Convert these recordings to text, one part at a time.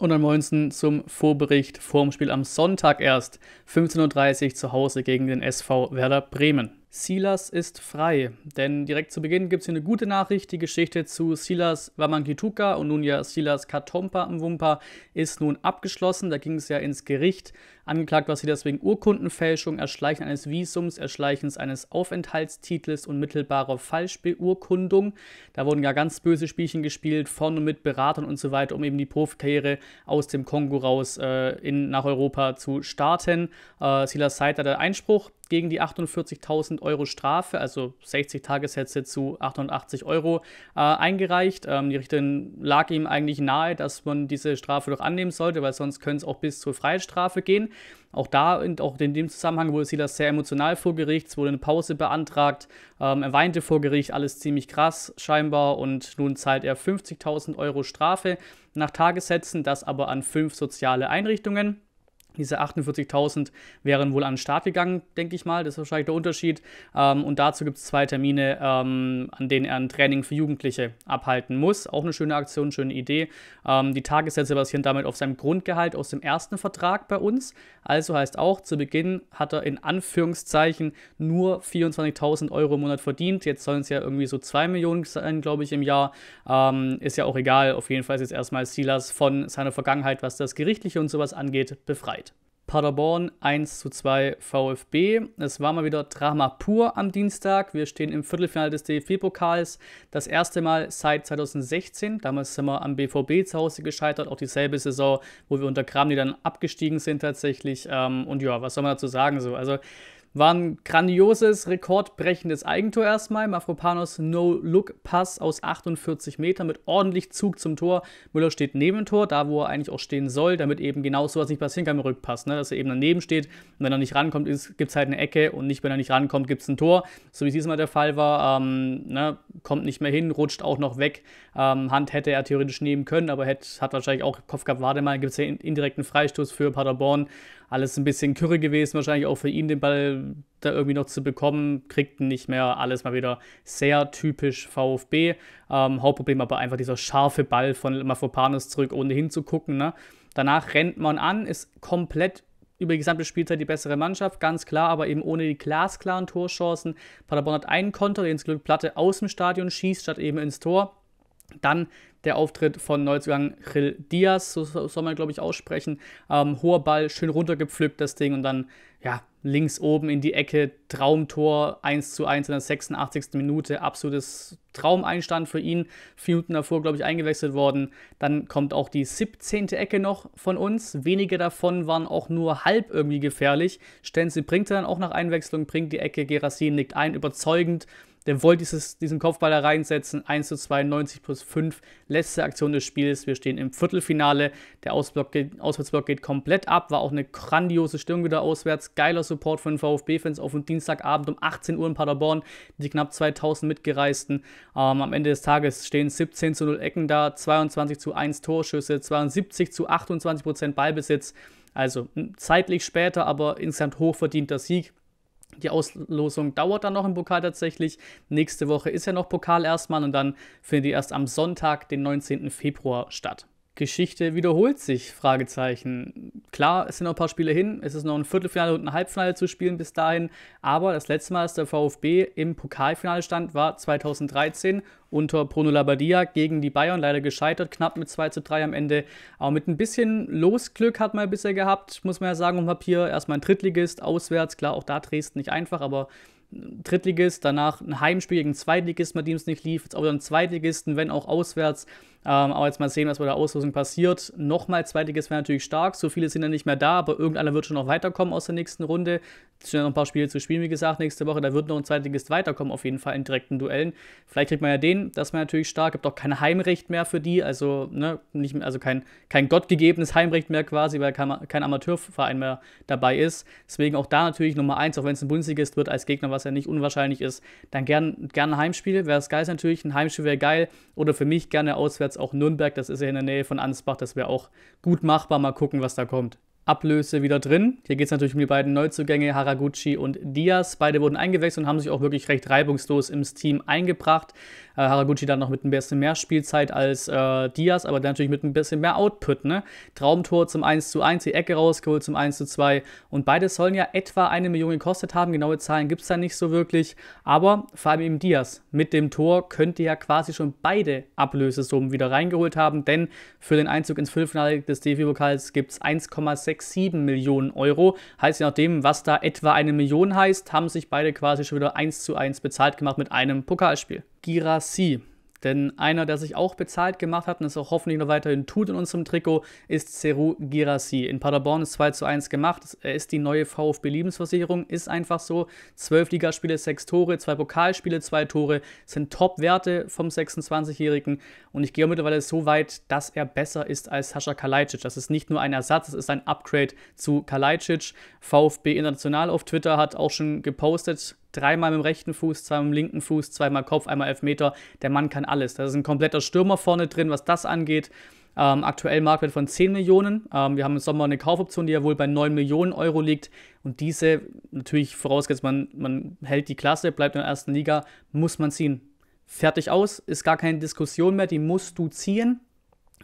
Und 19. zum Vorbericht vorm Spiel am Sonntag erst, 15.30 Uhr zu Hause gegen den SV Werder Bremen. Silas ist frei, denn direkt zu Beginn gibt es hier eine gute Nachricht. Die Geschichte zu Silas Wamankituka und nun ja Silas Katompa am Wumpa ist nun abgeschlossen. Da ging es ja ins Gericht. Angeklagt war Silas wegen Urkundenfälschung, Erschleichen eines Visums, Erschleichens eines Aufenthaltstitels und mittelbarer Falschbeurkundung. Da wurden ja ganz böse Spielchen gespielt, von und mit Beratern und so weiter, um eben die Profikarriere aus dem Kongo raus äh, in, nach Europa zu starten. Äh, Silas Seid hatte Einspruch gegen die 48.000 Euro Strafe, also 60 Tagessätze zu 880 Euro, äh, eingereicht. Ähm, die Richterin lag ihm eigentlich nahe, dass man diese Strafe doch annehmen sollte, weil sonst könnte es auch bis zur Freiheitsstrafe gehen. Auch da und auch in dem Zusammenhang wurde Silas sehr emotional vor Gericht, es wurde eine Pause beantragt, ähm, er weinte vor Gericht, alles ziemlich krass scheinbar und nun zahlt er 50.000 Euro Strafe nach Tagessätzen, das aber an fünf soziale Einrichtungen. Diese 48.000 wären wohl an den Start gegangen, denke ich mal. Das ist wahrscheinlich der Unterschied. Ähm, und dazu gibt es zwei Termine, ähm, an denen er ein Training für Jugendliche abhalten muss. Auch eine schöne Aktion, schöne Idee. Ähm, die Tagessätze basieren damit auf seinem Grundgehalt aus dem ersten Vertrag bei uns. Also heißt auch, zu Beginn hat er in Anführungszeichen nur 24.000 Euro im Monat verdient. Jetzt sollen es ja irgendwie so 2 Millionen sein, glaube ich, im Jahr. Ähm, ist ja auch egal. Auf jeden Fall ist jetzt erstmal Silas von seiner Vergangenheit, was das Gerichtliche und sowas angeht, befreit. Paderborn 1 zu 2 VfB. Es war mal wieder Drama pur am Dienstag. Wir stehen im Viertelfinale des DFB-Pokals. Das erste Mal seit 2016. Damals sind wir am BVB zu Hause gescheitert. Auch dieselbe Saison, wo wir unter Kramni dann abgestiegen sind tatsächlich. Ähm, und ja, was soll man dazu sagen? So, also war ein grandioses, rekordbrechendes Eigentor erstmal. Mafropanos No-Look-Pass aus 48 Metern mit ordentlich Zug zum Tor. Müller steht neben dem Tor, da wo er eigentlich auch stehen soll, damit eben genau sowas nicht passieren kann im Rückpass. Ne? Dass er eben daneben steht und wenn er nicht rankommt, gibt es halt eine Ecke und nicht, wenn er nicht rankommt, gibt es ein Tor. So wie es diesmal der Fall war. Ähm, ne? Kommt nicht mehr hin, rutscht auch noch weg. Ähm, Hand hätte er theoretisch nehmen können, aber hätte, hat wahrscheinlich auch Kopf gehabt, warte mal, gibt es ja indirekten Freistoß für Paderborn alles ein bisschen Kürre gewesen, wahrscheinlich auch für ihn den Ball da irgendwie noch zu bekommen, kriegt nicht mehr, alles mal wieder sehr typisch VfB. Ähm, Hauptproblem aber einfach dieser scharfe Ball von Mafropanos zurück, ohne hinzugucken. Ne? Danach rennt man an, ist komplett über die gesamte Spielzeit die bessere Mannschaft, ganz klar, aber eben ohne die glasklaren Torchancen. Paderborn hat einen Konter, den ins Glück Platte aus dem Stadion schießt, statt eben ins Tor. Dann der Auftritt von Neuzugang Gil Diaz, so soll man, glaube ich, aussprechen. Ähm, hoher Ball, schön runtergepflückt, das Ding, und dann, ja, links oben in die Ecke, Traumtor, 1 zu 1 in der 86. Minute, absolutes Traumeinstand für ihn. Vier Minuten davor, glaube ich, eingewechselt worden. Dann kommt auch die 17. Ecke noch von uns. Wenige davon waren auch nur halb irgendwie gefährlich. Stenzel bringt dann auch nach Einwechslung, bringt die Ecke, Gerassin nickt ein, überzeugend der wollte dieses, diesen Kopfball da reinsetzen. 1 zu 2, 90 plus 5. Letzte Aktion des Spiels. Wir stehen im Viertelfinale. Der Ausblock geht, Auswärtsblock geht komplett ab. War auch eine grandiose Stimmung wieder auswärts. Geiler Support von den VfB-Fans auf dem Dienstagabend um 18 Uhr in Paderborn. Die knapp 2000 Mitgereisten. Ähm, am Ende des Tages stehen 17 zu 0 Ecken da, 22 zu 1 Torschüsse, 72 zu 28 Prozent Ballbesitz. Also zeitlich später, aber insgesamt hochverdienter Sieg. Die Auslosung dauert dann noch im Pokal tatsächlich. Nächste Woche ist ja noch Pokal erstmal und dann findet die erst am Sonntag, den 19. Februar statt. Geschichte wiederholt sich? Fragezeichen. Klar, es sind noch ein paar Spiele hin. Es ist noch ein Viertelfinale und ein Halbfinale zu spielen bis dahin. Aber das letzte Mal, dass der VfB im Pokalfinale stand, war 2013 unter Bruno Labbadia gegen die Bayern. Leider gescheitert, knapp mit 2 zu 3 am Ende. Aber mit ein bisschen Losglück hat man bisher gehabt, muss man ja sagen, um Papier. Erstmal ein Drittligist, auswärts. Klar, auch da Dresden nicht einfach, aber Drittligist, danach ein Heimspiel gegen Zweitligisten, bei dem es nicht lief, jetzt auch wieder ein Zweitligisten, wenn auch auswärts. Ähm, aber jetzt mal sehen, was bei der Auslosung passiert. Nochmal Zweitligist wäre natürlich stark, so viele sind ja nicht mehr da, aber irgendeiner wird schon noch weiterkommen aus der nächsten Runde. Es sind ja noch ein paar Spiele zu spielen, wie gesagt, nächste Woche. Da wird noch ein Zweitligist weiterkommen, auf jeden Fall in direkten Duellen. Vielleicht kriegt man ja den, das wäre natürlich stark. Gibt auch kein Heimrecht mehr für die, also, ne, nicht, also kein, kein gottgegebenes Heimrecht mehr quasi, weil kein, kein Amateurverein mehr dabei ist. Deswegen auch da natürlich Nummer eins, auch wenn es ein Bundesligist wird als Gegner, was ja nicht unwahrscheinlich ist, dann gern, gern ein Heimspiel. Wäre es geil natürlich, ein Heimspiel wäre geil. Oder für mich gerne auswärts auch Nürnberg, das ist ja in der Nähe von Ansbach, das wäre auch gut machbar. Mal gucken, was da kommt. Ablöse wieder drin. Hier geht es natürlich um die beiden Neuzugänge Haraguchi und Diaz. Beide wurden eingewechselt und haben sich auch wirklich recht reibungslos ins Team eingebracht. Äh, Haraguchi dann noch mit ein bisschen mehr Spielzeit als äh, Diaz, aber dann natürlich mit ein bisschen mehr Output. Ne? Traumtor zum 1 zu 1, die Ecke rausgeholt zum 1 zu 2 und beide sollen ja etwa eine Million gekostet haben. Genaue Zahlen gibt es da nicht so wirklich, aber vor allem eben Diaz mit dem Tor könnte ja quasi schon beide Ablösesummen wieder reingeholt haben, denn für den Einzug ins Viertelfinale des DFB-Pokals gibt es 1,67 Millionen Euro. Heißt je nachdem, was da etwa eine Million heißt, haben sich beide quasi schon wieder 1 zu 1 bezahlt gemacht mit einem Pokalspiel. Girassi. Denn einer, der sich auch bezahlt gemacht hat und es auch hoffentlich noch weiterhin tut in unserem Trikot, ist Seru Girassi. In Paderborn ist 2 zu 1 gemacht. Er ist die neue VfB-Lebensversicherung, ist einfach so. Zwölf Ligaspiele, sechs Tore, zwei Pokalspiele, zwei Tore, sind Top-Werte vom 26-Jährigen. Und ich gehe mittlerweile so weit, dass er besser ist als Sascha Kalajdzic. Das ist nicht nur ein Ersatz, es ist ein Upgrade zu Kalajdzic. VfB International auf Twitter hat auch schon gepostet, dreimal mit dem rechten Fuß, zweimal mit dem linken Fuß, zweimal Kopf, einmal Elfmeter. Der Mann kann alles. Da ist ein kompletter Stürmer vorne drin, was das angeht. Ähm, aktuell Marktwert von 10 Millionen. Ähm, wir haben im Sommer eine Kaufoption, die ja wohl bei 9 Millionen Euro liegt. Und diese, natürlich vorausgesetzt, man, man hält die Klasse, bleibt in der ersten Liga, muss man ziehen. Fertig aus, ist gar keine Diskussion mehr, die musst du ziehen.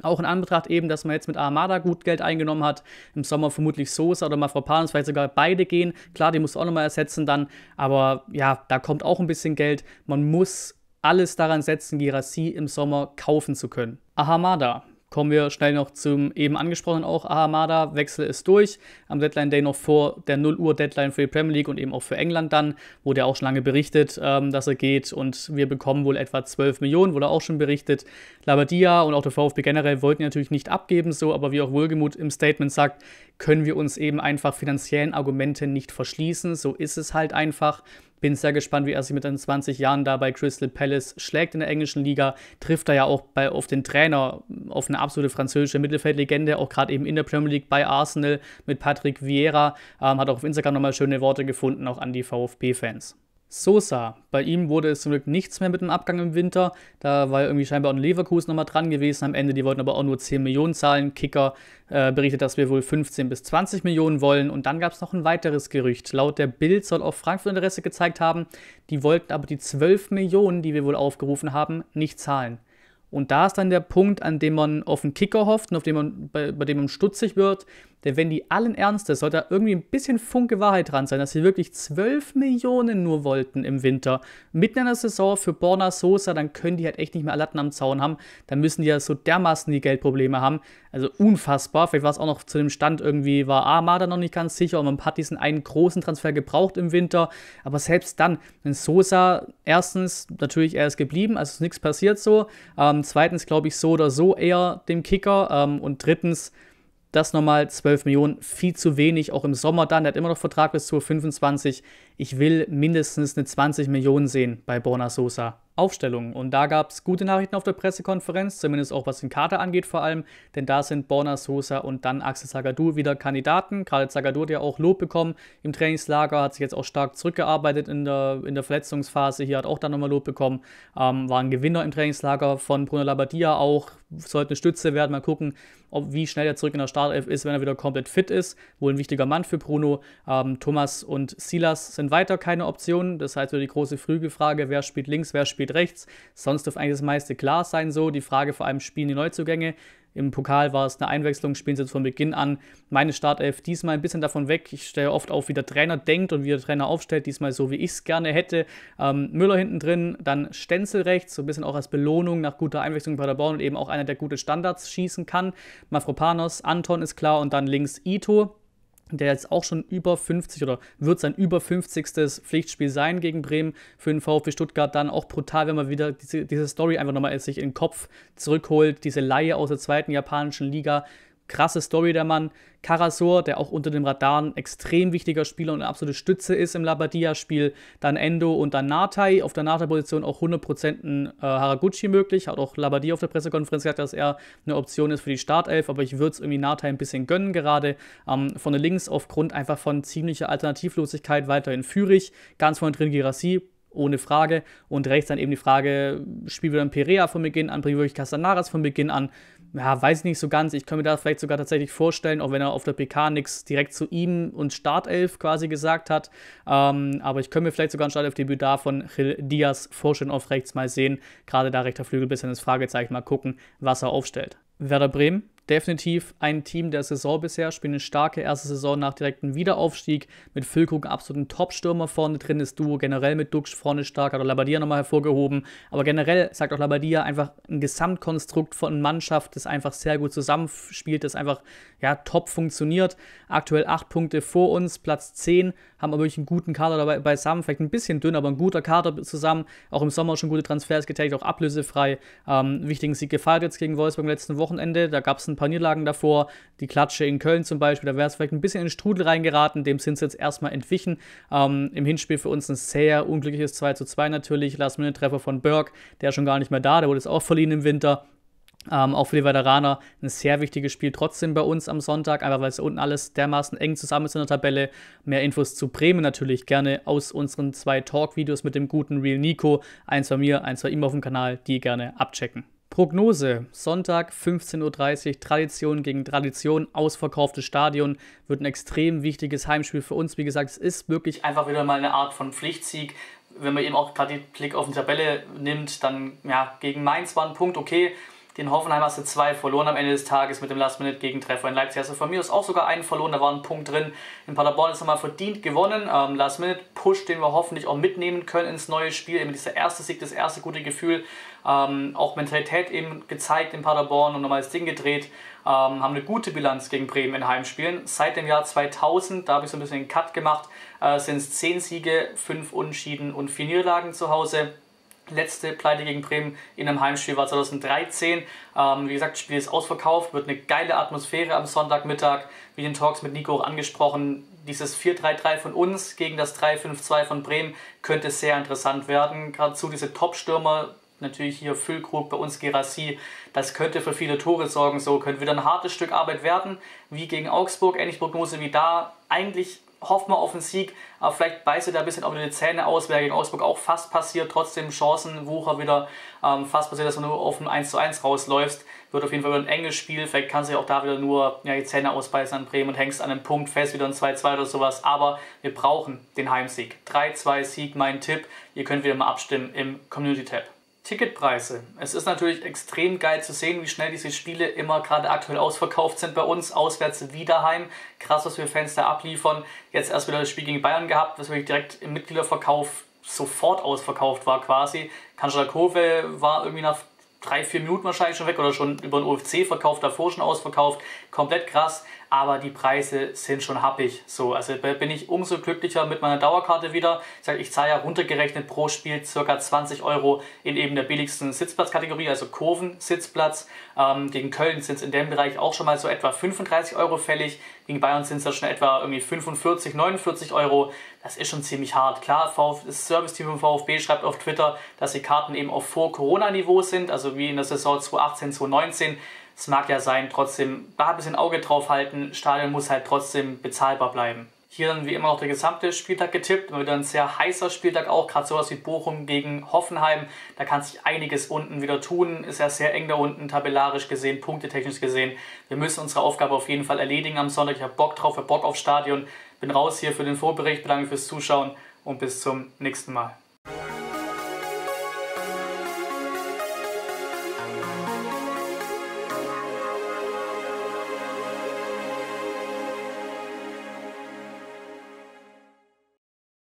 Auch in Anbetracht eben, dass man jetzt mit Armada gut Geld eingenommen hat, im Sommer vermutlich Sosa oder Mafropanos, vielleicht sogar beide gehen. Klar, die muss auch nochmal ersetzen dann, aber ja, da kommt auch ein bisschen Geld. Man muss alles daran setzen, Girassi im Sommer kaufen zu können. Ahamada, Kommen wir schnell noch zum eben angesprochenen auch Ahamada. Wechsel ist durch. Am Deadline Day noch vor der 0 Uhr Deadline für die Premier League und eben auch für England dann. Wurde ja auch schon lange berichtet, ähm, dass er geht. Und wir bekommen wohl etwa 12 Millionen, wurde auch schon berichtet. Labadia und auch der VfB generell wollten natürlich nicht abgeben, so, aber wie auch Wohlgemut im Statement sagt, können wir uns eben einfach finanziellen Argumenten nicht verschließen. So ist es halt einfach. Bin sehr gespannt, wie er sich mit den 20 Jahren da bei Crystal Palace schlägt in der englischen Liga. Trifft er ja auch bei, auf den Trainer, auf eine absolute französische Mittelfeldlegende, auch gerade eben in der Premier League bei Arsenal mit Patrick Vieira. Ähm, hat auch auf Instagram nochmal schöne Worte gefunden, auch an die VfB-Fans. Sosa, bei ihm wurde es zum Glück nichts mehr mit dem Abgang im Winter. Da war irgendwie scheinbar auch ein Leverkusen nochmal dran gewesen am Ende. Die wollten aber auch nur 10 Millionen zahlen. Kicker äh, berichtet, dass wir wohl 15 bis 20 Millionen wollen. Und dann gab es noch ein weiteres Gerücht. Laut der Bild soll auch Frankfurt Interesse gezeigt haben. Die wollten aber die 12 Millionen, die wir wohl aufgerufen haben, nicht zahlen. Und da ist dann der Punkt, an dem man auf einen Kicker hofft und auf dem man, bei, bei dem man stutzig wird. Denn wenn die allen Ernstes, sollte da irgendwie ein bisschen Funke Wahrheit dran sein, dass sie wirklich 12 Millionen nur wollten im Winter, mitten in der Saison für Borna Sosa, dann können die halt echt nicht mehr Latten am Zaun haben. Dann müssen die ja so dermaßen die Geldprobleme haben. Also unfassbar. Vielleicht war es auch noch zu dem Stand irgendwie, war Armada noch nicht ganz sicher und man hat diesen einen großen Transfer gebraucht im Winter. Aber selbst dann, wenn Sosa, erstens, natürlich, er ist geblieben, also ist nichts passiert so. Ähm, zweitens, glaube ich, so oder so eher dem Kicker. Ähm, und drittens, das nochmal 12 Millionen, viel zu wenig, auch im Sommer dann. Er hat immer noch Vertrag bis 2025. Ich will mindestens eine 20 Millionen sehen bei Borna Sosa. Aufstellung. Und da gab es gute Nachrichten auf der Pressekonferenz, zumindest auch was den Kader angeht vor allem, denn da sind Borna Sosa und dann Axel Zagadou wieder Kandidaten. Gerade Zagadou hat ja auch Lob bekommen im Trainingslager, hat sich jetzt auch stark zurückgearbeitet in der, in der Verletzungsphase. Hier hat auch dann nochmal Lob bekommen. Ähm, war ein Gewinner im Trainingslager von Bruno Labbadia auch, sollte eine Stütze werden. Mal gucken, ob, wie schnell er zurück in der Startelf ist, wenn er wieder komplett fit ist. Wohl ein wichtiger Mann für Bruno. Ähm, Thomas und Silas sind weiter keine Optionen. Das heißt, wieder die große Frühgefrage, wer spielt links, wer spielt spielt rechts. Sonst dürfte eigentlich das meiste klar sein so. Die Frage vor allem, spielen die Neuzugänge? Im Pokal war es eine Einwechslung, spielen sie jetzt von Beginn an. Meine Startelf diesmal ein bisschen davon weg. Ich stelle oft auf, wie der Trainer denkt und wie der Trainer aufstellt. Diesmal so, wie ich es gerne hätte. Ähm, Müller hinten drin, dann Stenzel rechts, so ein bisschen auch als Belohnung nach guter Einwechslung bei der Bauern und eben auch einer, der gute Standards schießen kann. Mafropanos, Anton ist klar und dann links Ito der jetzt auch schon über 50 oder wird sein über 50. Pflichtspiel sein gegen Bremen für den VfB Stuttgart. Dann auch brutal, wenn man wieder diese, diese Story einfach nochmal sich in den Kopf zurückholt. Diese Laie aus der zweiten japanischen Liga krasse Story der Mann. Karasor, der auch unter dem Radar ein extrem wichtiger Spieler und eine absolute Stütze ist im Labadia-Spiel. Dann Endo und dann Natai. Auf der Natai-Position auch 100% ein äh, Haraguchi möglich. Hat auch Labadia auf der Pressekonferenz gesagt, dass er eine Option ist für die Startelf. Aber ich würde es irgendwie Natai ein bisschen gönnen gerade. Ähm, von der Links aufgrund einfach von ziemlicher Alternativlosigkeit weiterhin Führig. Ganz vorne drin Girassi, ohne Frage. Und rechts dann eben die Frage, spielen wir dann Perea von Beginn an, bringen wir wirklich Castanaras von Beginn an ja, weiß ich nicht so ganz. Ich könnte mir da vielleicht sogar tatsächlich vorstellen, auch wenn er auf der PK nichts direkt zu ihm und Startelf quasi gesagt hat. Ähm, aber ich könnte mir vielleicht sogar ein Startelf-Debüt da von Gil Diaz vorstellen auf rechts mal sehen. Gerade da rechter Flügel bisschen das Fragezeichen mal gucken, was er aufstellt. Werder Bremen definitiv ein Team der Saison bisher, spielen eine starke erste Saison nach direktem Wiederaufstieg, mit Füllkrug absoluten Top-Stürmer vorne drin, ist Duo generell mit Dux vorne stark, hat auch Labadia nochmal hervorgehoben, aber generell sagt auch Labadia einfach ein Gesamtkonstrukt von Mannschaft, das einfach sehr gut zusammenspielt, das einfach ja, top funktioniert. Aktuell acht Punkte vor uns, Platz 10, haben aber wirklich einen guten Kader dabei beisammen, vielleicht ein bisschen dünn, aber ein guter Kader zusammen, auch im Sommer schon gute Transfers getätigt, auch ablösefrei. Ähm, wichtigen Sieg gefeiert jetzt gegen Wolfsburg am letzten Wochenende, da gab es ein paar Niederlagen davor, die Klatsche in Köln zum Beispiel, da wäre es vielleicht ein bisschen in den Strudel reingeraten, dem sind sie jetzt erstmal entwichen. Ähm, Im Hinspiel für uns ein sehr unglückliches 2 zu 2 natürlich, Last-Minute-Treffer von Berg, der ist schon gar nicht mehr da, der wurde jetzt auch verliehen im Winter. Ähm, auch für die Veteraner ein sehr wichtiges Spiel trotzdem bei uns am Sonntag, einfach weil es unten alles dermaßen eng zusammen ist in der Tabelle. Mehr Infos zu Bremen natürlich gerne aus unseren zwei Talk-Videos mit dem guten Real Nico. Eins bei mir, eins bei ihm auf dem Kanal, die gerne abchecken. Prognose: Sonntag 15.30 Uhr, Tradition gegen Tradition, ausverkauftes Stadion, wird ein extrem wichtiges Heimspiel für uns. Wie gesagt, es ist wirklich einfach wieder mal eine Art von Pflichtsieg. Wenn man eben auch gerade den Blick auf die Tabelle nimmt, dann ja, gegen Mainz war ein Punkt okay den Hoffenheim hast du zwei verloren am Ende des Tages mit dem Last-Minute-Gegentreffer in Leipzig. Also von mir ist auch sogar einen verloren, da war ein Punkt drin. In Paderborn ist nochmal verdient gewonnen. Ähm, Last-Minute-Push, den wir hoffentlich auch mitnehmen können ins neue Spiel. Eben dieser erste Sieg, das erste gute Gefühl. Ähm, auch Mentalität eben gezeigt in Paderborn und nochmal das Ding gedreht. Ähm, haben eine gute Bilanz gegen Bremen in Heimspielen. Seit dem Jahr 2000, da habe ich so ein bisschen einen Cut gemacht, äh, sind es 10 Siege, 5 Unschieden und 4 Niederlagen zu Hause letzte Pleite gegen Bremen in einem Heimspiel war 2013. Ähm, wie gesagt, das Spiel ist ausverkauft, wird eine geile Atmosphäre am Sonntagmittag. Wie den Talks mit Nico auch angesprochen, dieses 4-3-3 von uns gegen das 3-5-2 von Bremen könnte sehr interessant werden. Gerade zu diese Top-Stürmer, natürlich hier Füllkrug, bei uns Gerassi, das könnte für viele Tore sorgen. So könnte wieder ein hartes Stück Arbeit werden, wie gegen Augsburg. Ähnliche Prognose wie da. Eigentlich hoffen wir auf einen Sieg, aber vielleicht beißt da ein bisschen auch die Zähne aus, wäre gegen Augsburg auch fast passiert, trotzdem Chancen, Wucher wieder ähm, fast passiert, dass du nur auf ein 1 zu 1 rausläufst, wird auf jeden Fall wieder ein enges Spiel, vielleicht kannst du ja auch da wieder nur ja, die Zähne ausbeißen an Bremen und hängst an einem Punkt fest, wieder ein 2-2 oder sowas, aber wir brauchen den Heimsieg. 3-2 Sieg, mein Tipp, ihr könnt wieder mal abstimmen im Community-Tab. Ticketpreise. Es ist natürlich extrem geil zu sehen, wie schnell diese Spiele immer gerade aktuell ausverkauft sind bei uns. Auswärts wie daheim. Krass, was wir Fans da abliefern. Jetzt erst wieder das Spiel gegen Bayern gehabt, was wirklich direkt im Mitgliederverkauf sofort ausverkauft war quasi. Kanzler Kurve war irgendwie nach drei, vier Minuten wahrscheinlich schon weg oder schon über den UFC-Verkauf davor schon ausverkauft. Komplett krass, aber die Preise sind schon happig. So, also bin ich umso glücklicher mit meiner Dauerkarte wieder. Ich, sage, ich zahle ja runtergerechnet pro Spiel ca. 20 Euro in eben der billigsten Sitzplatzkategorie, also Kurven-Sitzplatz. Ähm, gegen Köln sind es in dem Bereich auch schon mal so etwa 35 Euro fällig. Gegen Bayern sind es ja schon etwa irgendwie 45, 49 Euro. Das ist schon ziemlich hart. Klar, das Service-Team vom VfB schreibt auf Twitter, dass die Karten eben auf Vor-Corona-Niveau sind, also wie in der Saison 2018, 2019. Es mag ja sein, trotzdem da ein bisschen Auge drauf halten. Stadion muss halt trotzdem bezahlbar bleiben. Hier dann wie immer noch der gesamte Spieltag getippt. Immer wieder ein sehr heißer Spieltag auch. Gerade sowas wie Bochum gegen Hoffenheim. Da kann sich einiges unten wieder tun. Ist ja sehr eng da unten, tabellarisch gesehen, punktetechnisch gesehen. Wir müssen unsere Aufgabe auf jeden Fall erledigen am Sonntag. Ich habe Bock drauf, ich habe Bock aufs Stadion. Bin raus hier für den Vorbericht. Bedanke fürs Zuschauen und bis zum nächsten Mal.